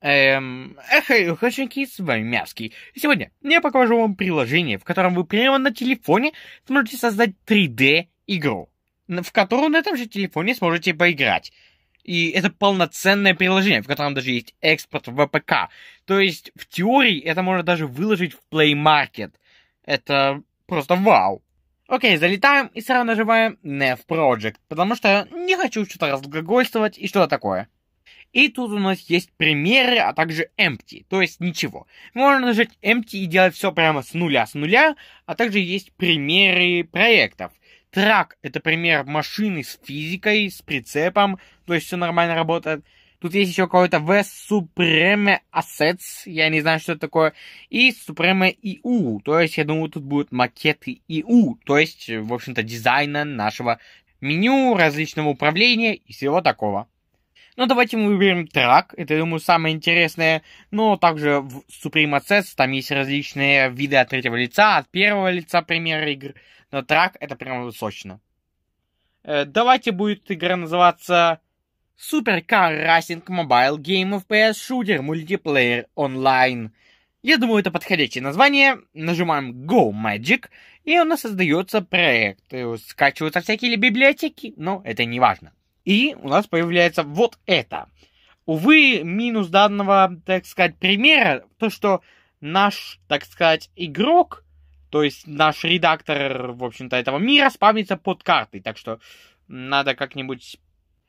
Эм, эх, хачники, с вами Мявский. Сегодня я покажу вам приложение, в котором вы прямо на телефоне сможете создать 3D-игру, в которую на этом же телефоне сможете поиграть. И это полноценное приложение, в котором даже есть экспорт в ВПК. То есть, в теории, это можно даже выложить в Play Market. Это просто вау. Окей, залетаем и сразу нажимаем Nev Project, потому что не хочу что-то разглагольствовать и что-то такое. И тут у нас есть примеры, а также empty, то есть ничего. Можно нажать empty и делать все прямо с нуля, с нуля, а также есть примеры проектов. Трак — это пример машины с физикой, с прицепом, то есть все нормально работает. Тут есть еще какой-то V Supreme Assets, я не знаю, что это такое, и Supreme EU, то есть, я думаю, тут будут макеты EU, то есть, в общем-то, дизайна нашего меню, различного управления и всего такого. Ну, давайте мы выберем трак. Это, я думаю, самое интересное. Но также в Supreme Access там есть различные виды от третьего лица, от первого лица примеры игр. Но трак это прямо сочно. Э, давайте будет игра называться Super Car Racing Mobile Game of PS Shooter Multiplayer Online. Я думаю, это подходящее название. Нажимаем Go Magic, и у нас создается проект. Скачиваются всякие библиотеки, но это не важно. И у нас появляется вот это. Увы, минус данного, так сказать, примера, то, что наш, так сказать, игрок, то есть наш редактор, в общем-то, этого мира спамится под картой, так что надо как-нибудь...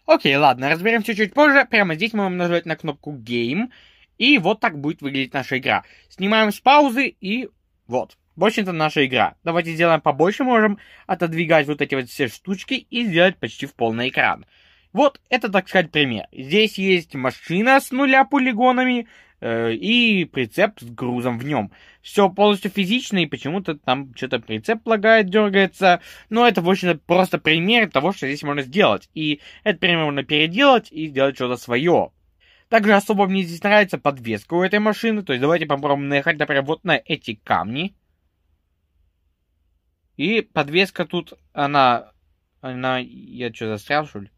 Окей, ладно, разберемся чуть позже. Прямо здесь мы можем нажать на кнопку Game, и вот так будет выглядеть наша игра. Снимаем с паузы, и вот. В общем-то, наша игра. Давайте сделаем побольше, можем отодвигать вот эти вот все штучки и сделать почти в полный экран. Вот это, так сказать, пример. Здесь есть машина с нуля полигонами э, и прицеп с грузом в нем. Все полностью физично, и почему-то там что-то прицеп лагает, дергается. Но это, в общем-то, просто пример того, что здесь можно сделать. И этот пример можно переделать и сделать что-то свое. Также особо мне здесь нравится подвеска у этой машины. То есть давайте попробуем наехать, например, вот на эти камни. И подвеска тут, она... Она... Я что, застрял, что ли?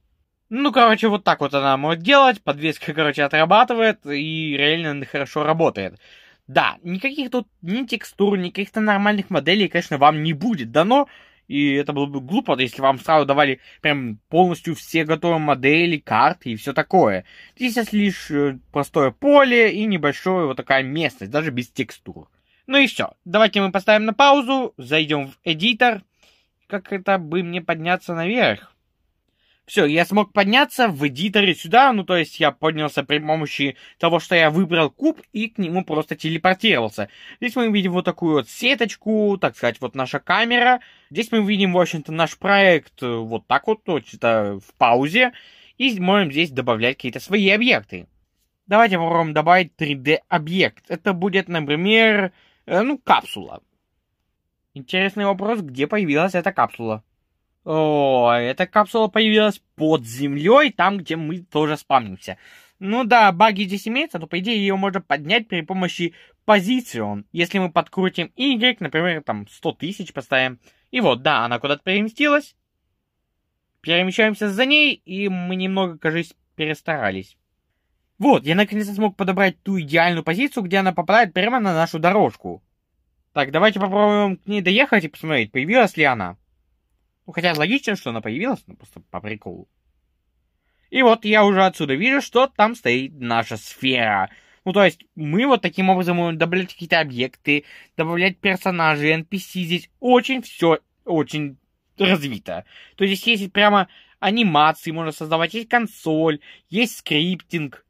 Ну, короче, вот так вот она может делать, подвеска, короче, отрабатывает и реально хорошо работает. Да, никаких тут ни текстур, ни каких-то нормальных моделей, конечно, вам не будет дано, и это было бы глупо, если вам сразу давали прям полностью все готовые модели, карты и все такое. Здесь есть лишь э, простое поле и небольшое вот такая местность, даже без текстур. Ну и все. Давайте мы поставим на паузу, зайдем в эдитор. Как это бы мне подняться наверх? Все, я смог подняться в эдиторе сюда, ну то есть я поднялся при помощи того, что я выбрал куб и к нему просто телепортировался. Здесь мы видим вот такую вот сеточку, так сказать, вот наша камера. Здесь мы видим, в общем-то, наш проект э, вот так вот, вот в паузе. И можем здесь добавлять какие-то свои объекты. Давайте попробуем добавить 3D-объект. Это будет, например, ну, капсула. Интересный вопрос, где появилась эта капсула? О, эта капсула появилась под землей, там, где мы тоже спамнимся. Ну да, баги здесь имеются, но по идее ее можно поднять при помощи позицион. Если мы подкрутим Y, например, там 100 тысяч поставим. И вот, да, она куда-то переместилась. Перемещаемся за ней, и мы немного, кажется, перестарались. Вот, я наконец-то смог подобрать ту идеальную позицию, где она попадает прямо на нашу дорожку. Так, давайте попробуем к ней доехать и посмотреть, появилась ли она. Ну, хотя логично, что она появилась, но просто по приколу. И вот я уже отсюда вижу, что там стоит наша сфера. Ну, то есть, мы вот таким образом можем добавлять какие-то объекты, добавлять персонажей, NPC. Здесь очень все, очень развито. То есть, здесь есть прямо анимации можно создавать, есть консоль, есть скриптинг.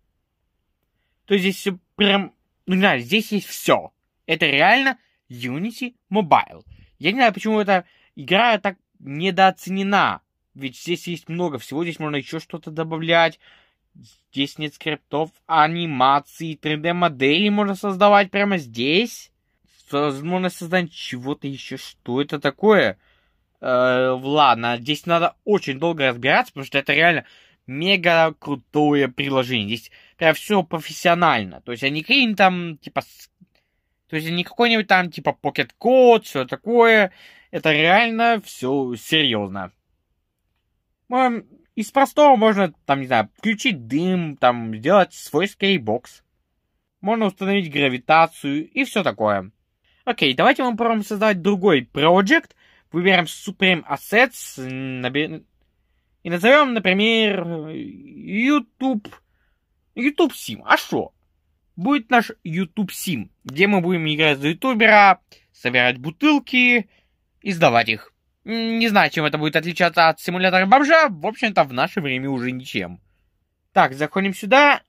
То здесь прям, ну, не знаю, здесь есть все. Это реально Unity Mobile. Я не знаю, почему эта игра так недооценена. Ведь здесь есть много всего, здесь можно еще что-то добавлять. Здесь нет скриптов, анимаций, 3D-модели можно создавать прямо здесь. Можно создать чего-то еще. Что это такое? Э, ладно, здесь надо очень долго разбираться, потому что это реально мега крутое приложение. Здесь прям все профессионально. То есть они какие там, типа, то есть не какой-нибудь там, типа, Pocket Code, все такое. Это реально все серьезно. Из простого можно, там, не знаю, включить дым, там, сделать свой скейбокс. можно установить гравитацию и все такое. Окей, давайте мы попробуем создать другой проект. Выберем Supreme Assets и назовем, например, YouTube, YouTube Sim. А что? Будет наш YouTube Sim, где мы будем играть за ютубера, собирать бутылки и сдавать их. Не знаю, чем это будет отличаться от симулятора бомжа. В общем-то, в наше время уже ничем. Так, заходим сюда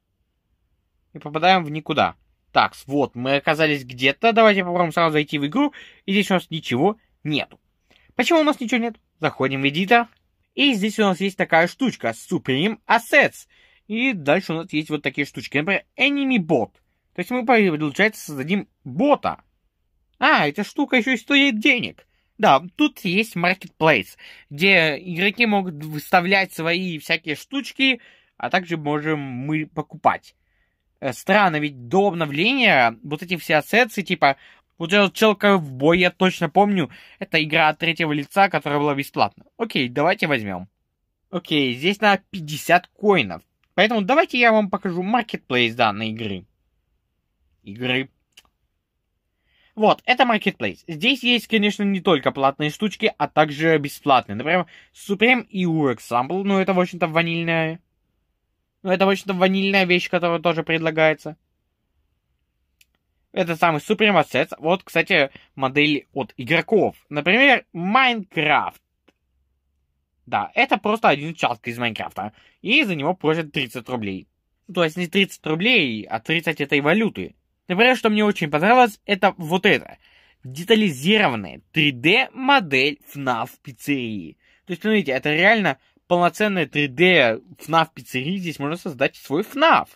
и попадаем в никуда. Так, вот, мы оказались где-то. Давайте попробуем сразу зайти в игру. И здесь у нас ничего нету. Почему у нас ничего нет? Заходим в Editor. И здесь у нас есть такая штучка. Supreme Assets. И дальше у нас есть вот такие штучки. Например, Enemy Bot. То есть мы, получается, создадим бота. А, эта штука еще и стоит денег. Да, тут есть Marketplace, где игроки могут выставлять свои всякие штучки, а также можем мы покупать. Э, странно, ведь до обновления вот эти все ассетсы, типа, вот этот челка в бой, я точно помню, это игра от третьего лица, которая была бесплатна. Окей, давайте возьмем. Окей, здесь на 50 коинов. Поэтому давайте я вам покажу маркетплейс данной игры. Игры. Вот, это Marketplace. Здесь есть, конечно, не только платные штучки, а также бесплатные. Например, Supreme EU Example, ну это, в общем-то, ванильная ну, это, в общем-то, ванильная вещь, которая тоже предлагается. Это самый Supreme Assets. Вот, кстати, модель от игроков. Например, Майнкрафт. Да, это просто один участок из Майнкрафта. И за него просят 30 рублей. То есть не 30 рублей, а 30 этой валюты. Например, что мне очень понравилось, это вот это. Детализированная 3D-модель FNAF пиццерии. То есть, смотрите, это реально полноценная 3D FNAF пиццерии, здесь можно создать свой FNAF.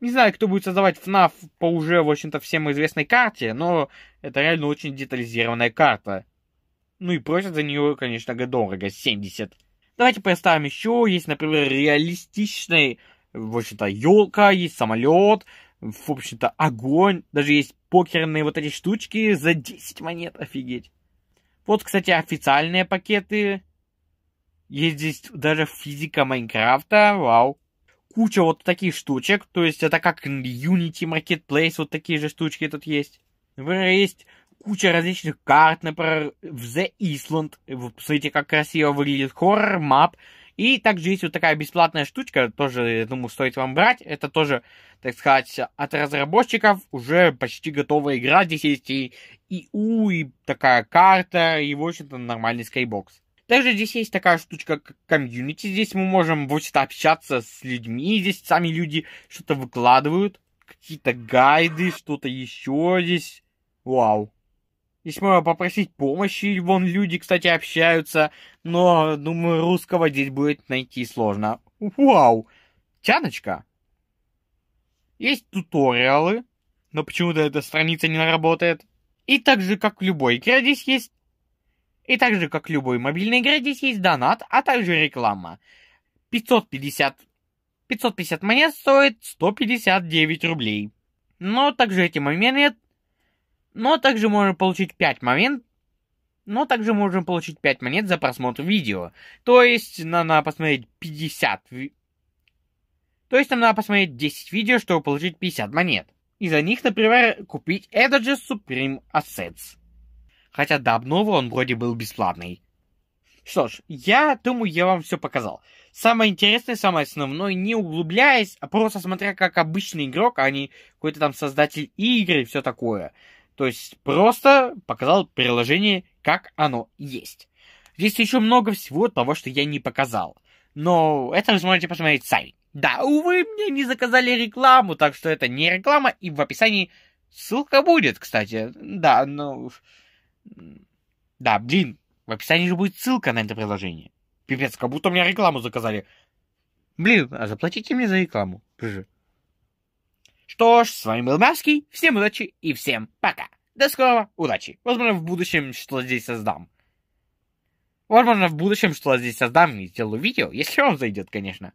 Не знаю, кто будет создавать FNAF по уже, в общем-то, всем известной карте, но это реально очень детализированная карта. Ну и просят за нее, конечно, дорого, 70. Давайте представим еще. Есть, например, реалистичный, в общем-то, елка, есть самолет, в общем-то, огонь. Даже есть покерные вот эти штучки за 10 монет, офигеть. Вот, кстати, официальные пакеты есть здесь даже физика Майнкрафта, вау. Куча вот таких штучек, то есть это как Unity Marketplace, вот такие же штучки тут есть. Есть куча различных карт, например, в The Island. Вы посмотрите, как красиво выглядит хоррор мап. И также есть вот такая бесплатная штучка, тоже, я думаю, стоит вам брать. Это тоже, так сказать, от разработчиков уже почти готовая игра. Здесь есть и ИУ, и такая карта, и, в общем-то, нормальный скайбокс. Также здесь есть такая штучка, как комьюнити. Здесь мы можем вот общаться с людьми. Здесь сами люди что-то выкладывают. Какие-то гайды, что-то еще здесь. Вау. Здесь можно попросить помощи. Вон люди, кстати, общаются. Но, думаю, русского здесь будет найти сложно. Вау. Тяночка. Есть туториалы. Но почему-то эта страница не работает. И так же, как в любой игре, здесь есть и так же, как в любой мобильной игре, здесь есть донат, а также реклама. 550, 550 монет стоит 159 рублей. Но также эти моменты... Но также можно получить 5 момент... Но также можем получить 5 монет за просмотр видео. То есть, нам надо посмотреть 50... То есть, нам надо посмотреть 10 видео, чтобы получить 50 монет. И за них, например, купить этот же Supreme Assets хотя до обновы он вроде был бесплатный. Что ж, я думаю, я вам все показал. Самое интересное, самое основное, не углубляясь, а просто смотря как обычный игрок, а не какой-то там создатель игры и все такое. То есть просто показал приложение, как оно есть. Здесь еще много всего того, что я не показал. Но это вы сможете посмотреть сами. Да, увы, мне не заказали рекламу, так что это не реклама, и в описании ссылка будет, кстати. Да, ну... Да, блин, в описании же будет ссылка на это приложение. Пипец, как будто у меня рекламу заказали. Блин, а заплатите мне за рекламу. Пыжи. Что ж, с вами был Марский. Всем удачи и всем пока. До скорого, удачи. Возможно, в будущем что здесь создам. Возможно, в будущем что здесь создам и сделаю видео, если вам зайдет, конечно.